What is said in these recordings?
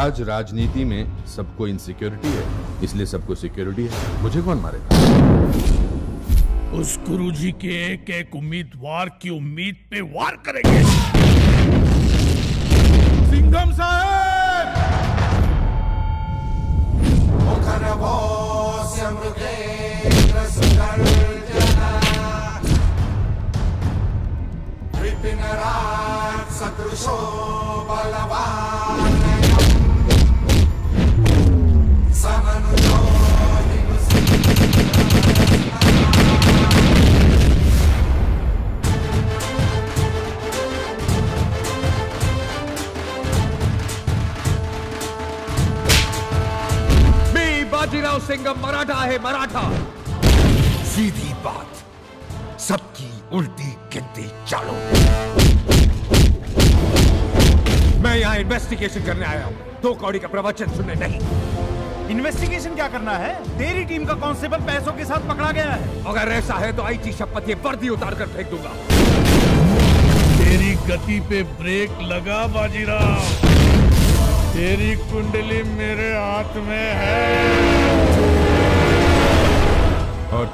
आज राजनीति में सबको इनसिक्योरिटी है इसलिए सबको सिक्योरिटी है। मुझे कौन मारेगा? उस गुरुजी के एक एक उम्मीदवार की उम्मीद पे वार करेंगे। सिंघम साहब! सदृशो बलवान। बाजीराव सिंगम मराठा है मराठा। सीधी बात। सबकी उल्टी गिनती चालो। मैं यहाँ इन्वेस्टिगेशन करने आया हूँ। दो कौड़ी का प्रवचन सुनने नहीं। इन्वेस्टिगेशन क्या करना है? तेरी टीम का कांस्टेबल पैसों के साथ पकड़ा गया है। अगर ऐसा है तो आईची शपथ ये वर्दी उतार कर फेंक दूँगा। तेरी गति पे ब्रेक लगा बाजीराव। तेरी कुंडली मेरे हाथ में है।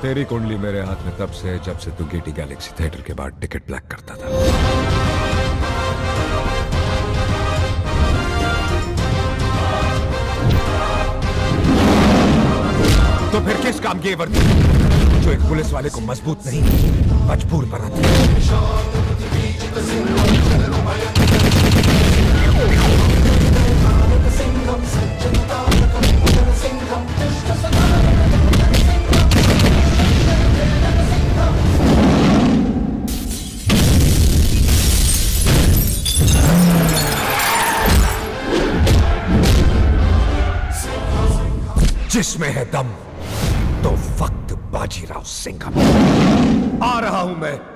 तेरी कुंडली मेरे हाथ में तब से जब से तू गेटी गैलेक्सी थिएटर के बाद टिकट ब्लैक करता था। तो फिर किस काम की वर्दी? जो एक पुलिस वाले को मज़बूत नहीं, मजबूर बनाती है। जिसमें है दम तो वक्त बाजीराव सिंह आ रहा हूँ मैं।